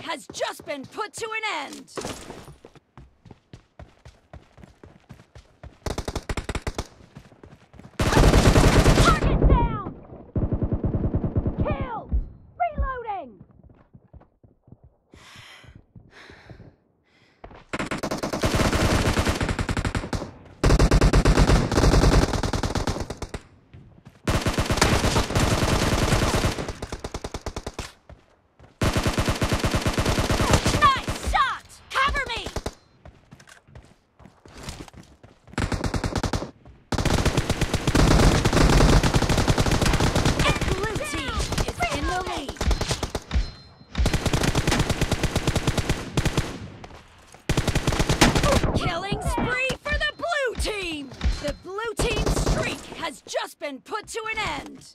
Has just been put to an end. Target down! Killed! Reloading! Nice shot! Cover me! And blue team is in the lead. Killing spree for the blue team! The blue team's streak has just been put to an end.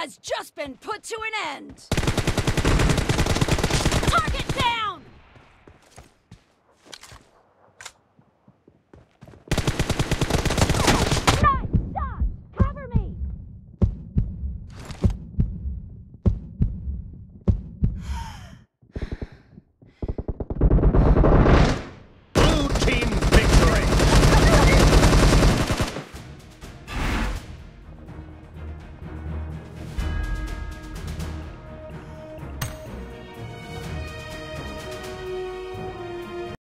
has just been put to an end!